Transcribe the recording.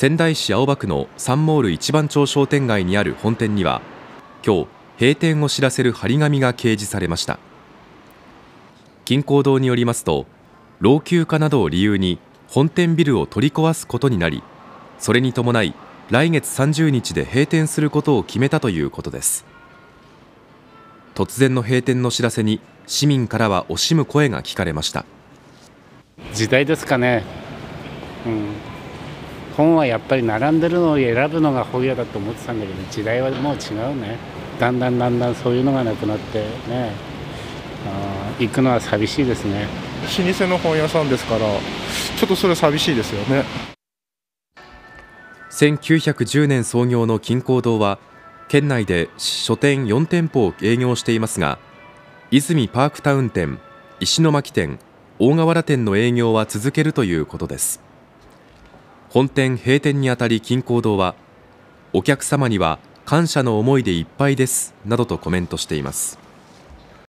仙台市青葉区のサンモール一番町商店街にある本店には今日閉店を知らせる張り紙が掲示されました。金光堂によりますと老朽化などを理由に本店ビルを取り壊すことになりそれに伴い来月30日で閉店することを決めたということです。突然の閉店の知らせに市民からは惜しむ声が聞かれました。時代ですかね、うん、本はやっぱり並んでるのを選ぶのが本屋だと思ってたんだけど時代はもう違うね。だんだんだんだんそういうのがなくなってね。あ行くのは寂しいですね。老舗の本屋さんですからちょっとそれ寂しいですよね。1910年創業の金光堂は県内で書店4店舗を営業していますが泉パークタウン店石巻店大河原店の営業は続けるということです本店閉店にあたり金光堂はお客様には感謝の思いでいっぱいですなどとコメントしています。